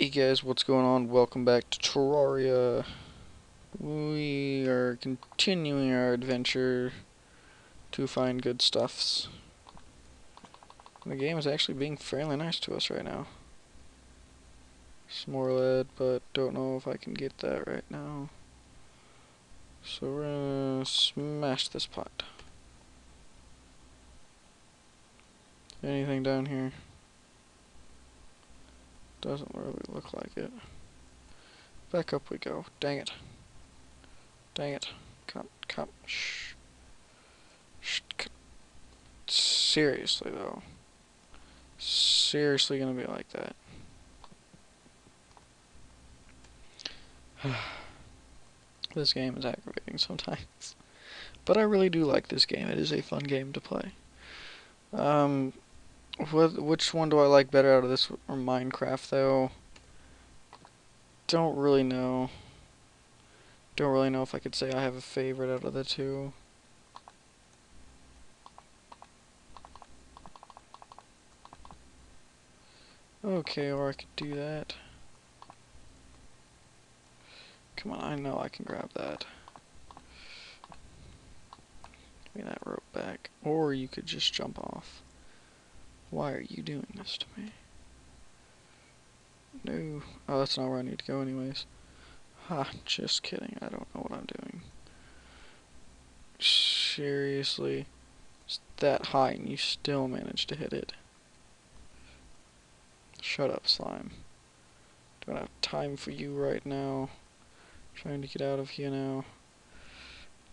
Hey guys, what's going on? Welcome back to Terraria. We are continuing our adventure to find good stuffs. The game is actually being fairly nice to us right now. Some more lead, but don't know if I can get that right now. So we're gonna smash this pot. Anything down here? Doesn't really look like it. Back up we go. Dang it. Dang it. Come, come. Shh. Shh. Seriously, though. Seriously gonna be like that. this game is aggravating sometimes. But I really do like this game. It is a fun game to play. Um, which one do I like better out of this or Minecraft, though? Don't really know. Don't really know if I could say I have a favorite out of the two. Okay, or I could do that. Come on, I know I can grab that. Give me that rope back. Or you could just jump off. Why are you doing this to me? No. Oh, that's not where I need to go anyways. Ha, just kidding. I don't know what I'm doing. Seriously? It's that high and you still managed to hit it. Shut up, slime. Don't have time for you right now. trying to get out of here now.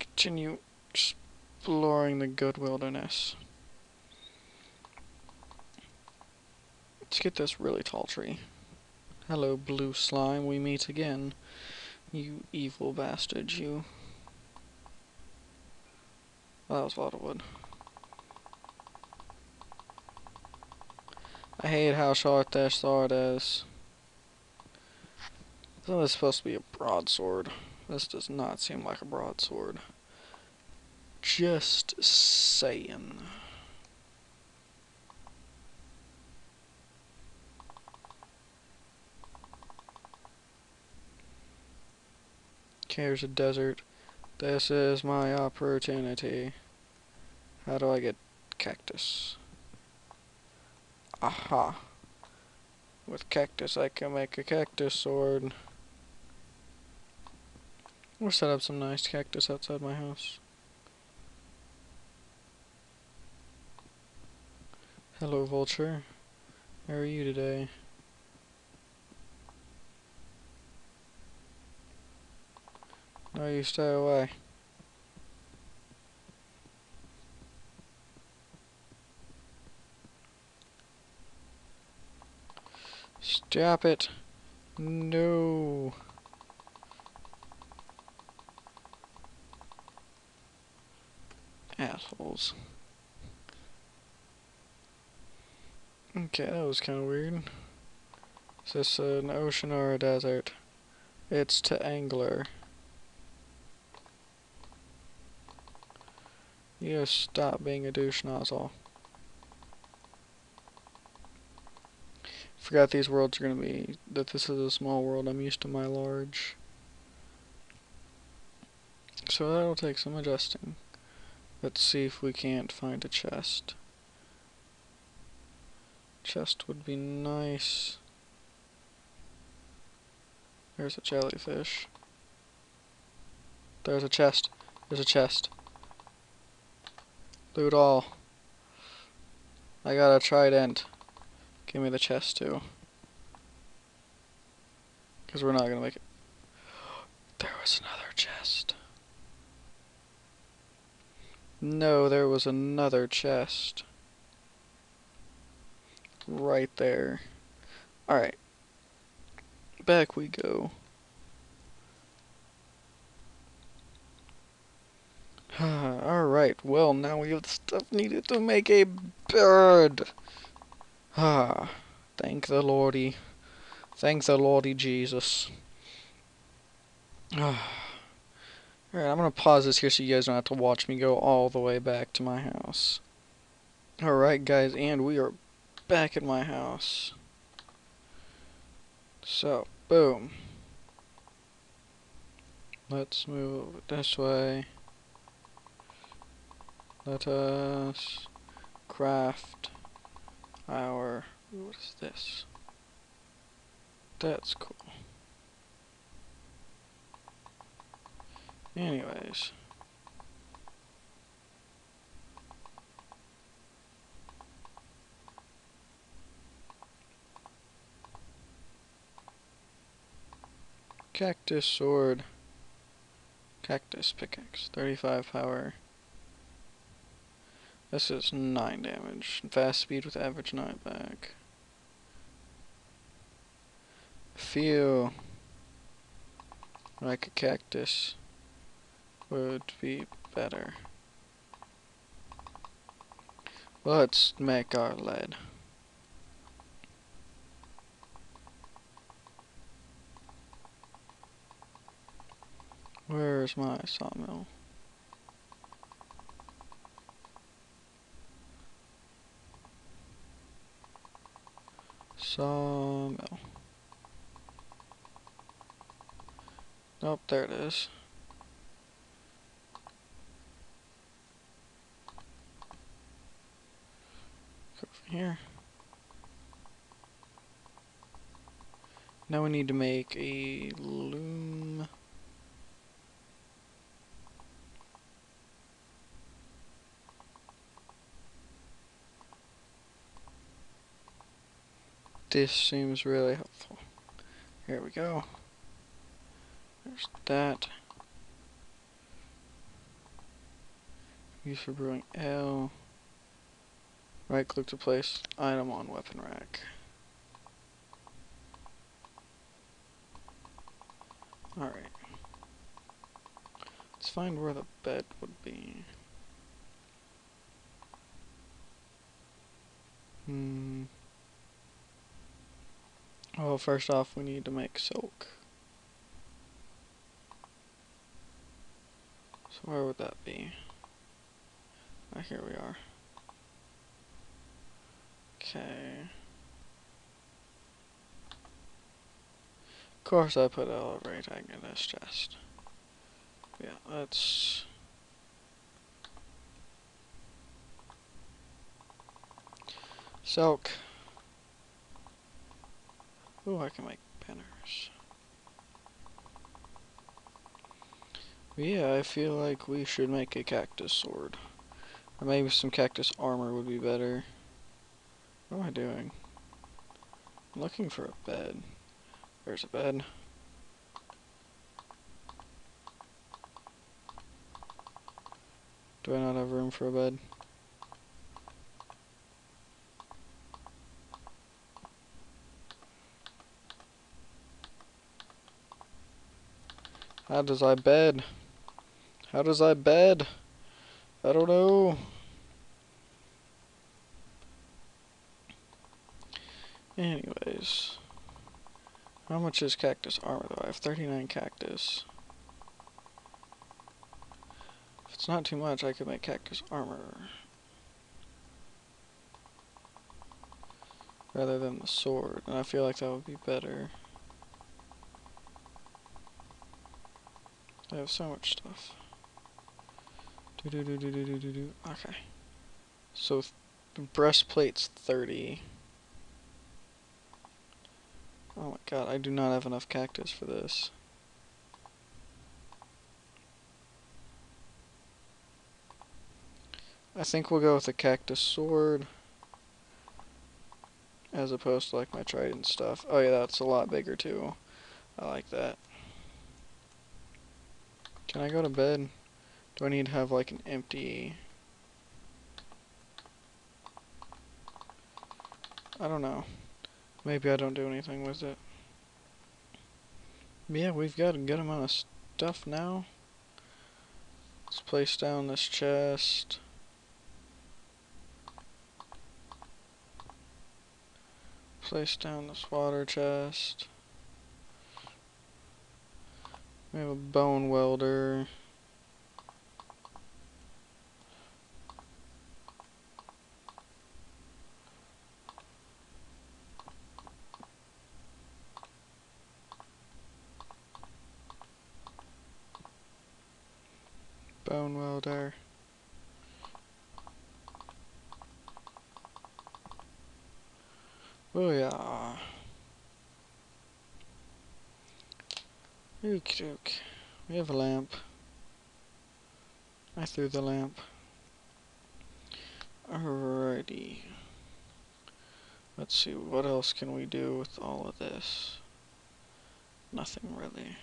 Continue exploring the good wilderness. Let's get this really tall tree. Hello, blue slime, we meet again. You evil bastard, you. Oh, that was a lot of wood. I hate how short this sword is. This supposed to be a broadsword? This does not seem like a broadsword. Just saying. Okay, there's a desert. This is my opportunity. How do I get cactus? Aha. With cactus I can make a cactus sword. We'll set up some nice cactus outside my house. Hello, vulture. How are you today? No, you stay away. Stop it. No. Assholes. Okay, that was kind of weird. Is this an ocean or a desert? It's to angler. You stop being a douche nozzle. Forgot these worlds are gonna be, that this is a small world, I'm used to my large. So that'll take some adjusting. Let's see if we can't find a chest. Chest would be nice. There's a jellyfish. There's a chest. There's a chest. Loot all. I got a trident. Give me the chest too. Because we're not going to make it. There was another chest. No, there was another chest. Right there. Alright. Back we go. Alright, well now we have the stuff needed to make a bird. Ah, thank the Lordy. Thank the Lordy Jesus. Ah. Alright, I'm going to pause this here so you guys don't have to watch me go all the way back to my house. Alright guys, and we are back at my house. So So, boom. Let's move this way. Let us craft our. What is this? That's cool. Anyways. Cactus sword. Cactus pickaxe. 35 power. This is 9 damage. Fast speed with average knockback. Feel like a cactus would be better. Let's make our lead. Where's my sawmill? Sawmill. There it is. Go from here. Now we need to make a loom. This seems really helpful. Here we go. There's that. Use for brewing ale. Right click to place item on weapon rack. Alright. Let's find where the bed would be. Hmm. Well, first off, we need to make silk. So where would that be? Ah, here we are. Okay. Of course I put right egg in this chest. Yeah, let's... Silk. Ooh, I can make banners. But yeah, I feel like we should make a cactus sword. Or maybe some cactus armor would be better. What am I doing? I'm looking for a bed. There's a bed. Do I not have room for a bed? How does I bed? How does I bed? I don't know. Anyways. How much is cactus armor though? I have 39 cactus. If it's not too much, I could make cactus armor. Rather than the sword. And I feel like that would be better. I have so much stuff. Do do do do do do do do. Okay. So the breastplate's 30. Oh my god, I do not have enough cactus for this. I think we'll go with a cactus sword. As opposed to like my trident stuff. Oh yeah, that's a lot bigger too. I like that. Can I go to bed? Do I need to have like an empty... I don't know. Maybe I don't do anything with it. Yeah, we've got a good amount of stuff now. Let's place down this chest. Place down this water chest. We have a bone welder. bone well there. Oh yeah. Okie doke. We have a lamp. I threw the lamp. Alrighty. Let's see, what else can we do with all of this? Nothing really.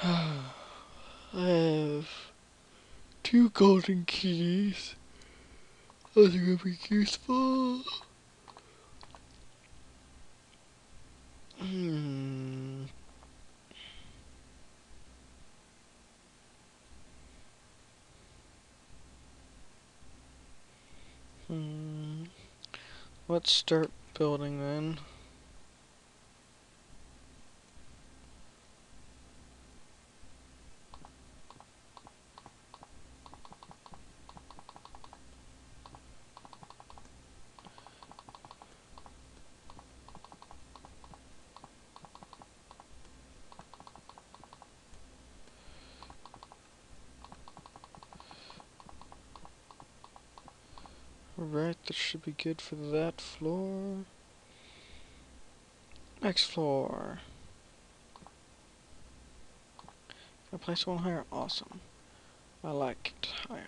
I have two golden keys. Those are gonna be useful. Hmm. Hmm. Let's start building then. Alright, that should be good for that floor. Next floor. Can I place one higher? Awesome. I like it higher.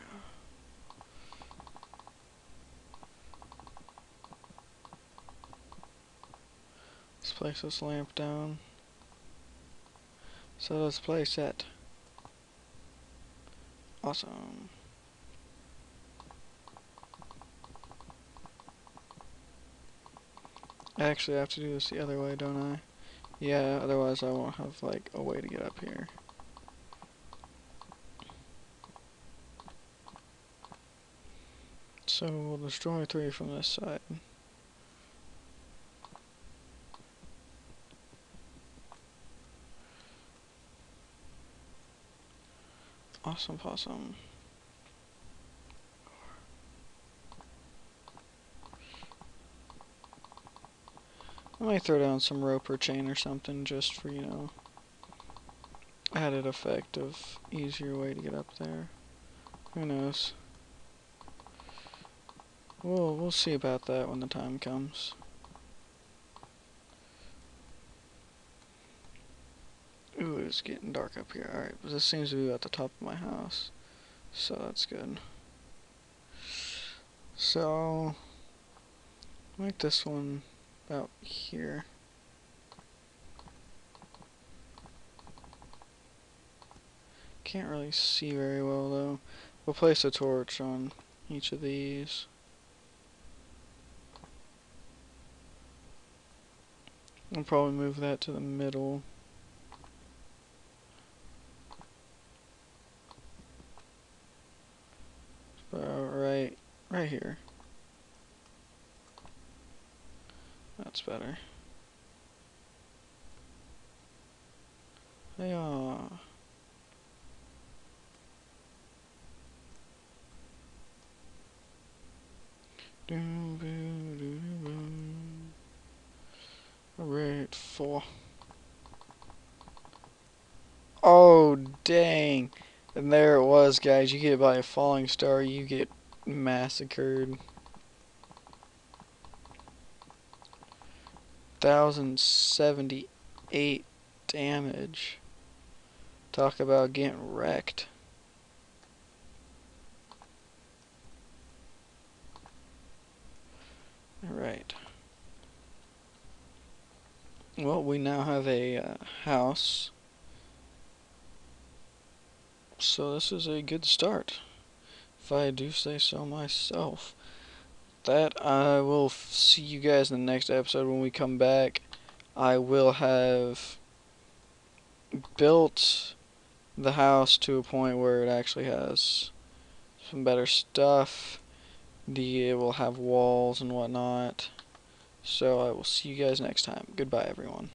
Let's place this lamp down. So let's place it. Awesome. I actually have to do this the other way, don't I? Yeah, otherwise I won't have, like, a way to get up here. So we'll destroy three from this side. Awesome possum. I might throw down some rope or chain or something just for, you know, added effect of easier way to get up there. Who knows? We'll, we'll see about that when the time comes. Ooh, it's getting dark up here. Alright, but this seems to be at the top of my house. So that's good. So, make this one about here. Can't really see very well though. We'll place a torch on each of these. I'll probably move that to the middle. About right, right here. That's better. Yeah. Alright, four. Oh, dang. And there it was, guys. You get by a falling star, you get massacred. 1,078 damage. Talk about getting wrecked. Alright. Well, we now have a uh, house. So this is a good start. If I do say so myself that, I will see you guys in the next episode when we come back. I will have built the house to a point where it actually has some better stuff. The it will have walls and whatnot. So I will see you guys next time. Goodbye, everyone.